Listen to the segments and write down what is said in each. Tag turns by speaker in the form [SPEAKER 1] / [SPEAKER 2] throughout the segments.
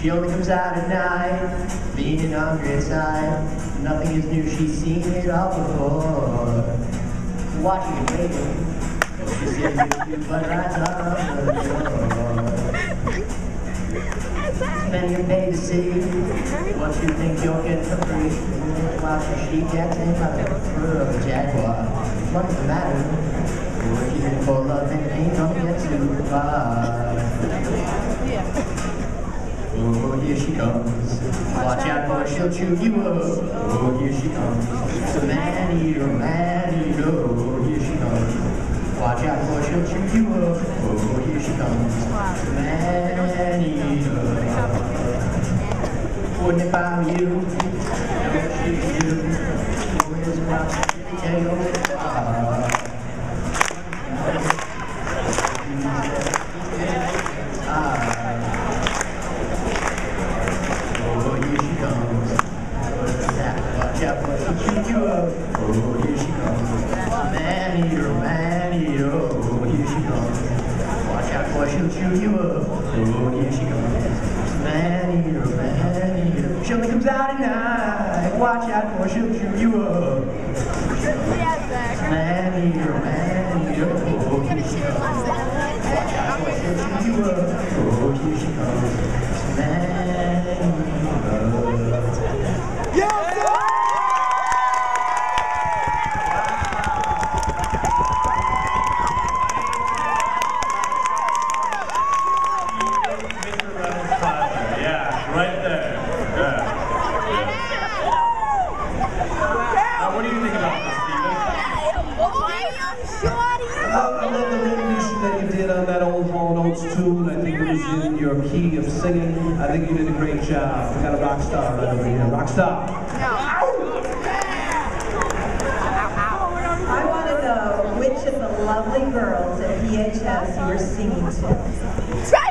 [SPEAKER 1] She only comes out at night, being hungry inside. Nothing is new, she's seen it all before. Watching and waiting, she's with you, but are on the door. Spending your pay to see what you think you'll get for free. While she gets in by the fur of a jaguar. What's the matter? Here for love and ain't gonna get too far. Oh, here she comes. Watch out, boy, she'll chew you up. Oh, here she comes. A man eater, man eater. Oh, here she comes. Watch out, boy, she'll chew you up. Oh, here she comes. A man eater. Wouldn't if I were you, what she'd do. Always watch the tail. Ah. Chew you. Oh, here she comes. Man eater, man eater. Oh, here she comes. Watch out, boy, she'll chew you up. Oh, here she comes. Man eater, man eater. She only comes out at night. Watch out, boy, she'll chew you up. Man eater, man eater. Oh, here she comes. Watch out, boy, she'll chew you up. Oh, here she comes. Man eater.
[SPEAKER 2] Mr. Reynolds Tyler. Yeah, right there. Yeah. Now, what do you think about this, Steven?
[SPEAKER 3] I I love the rendition that you did on that old tune. I think it was in your key of singing. I think you did a great job. We got a rock star right over here. Rock star.
[SPEAKER 4] I want to know which of the lovely girls at PHS you were singing to.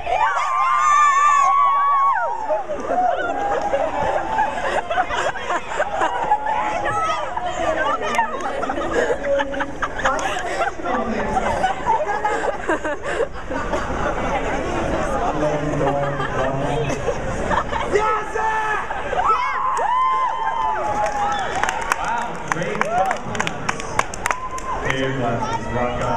[SPEAKER 2] Here, glasses, rock on.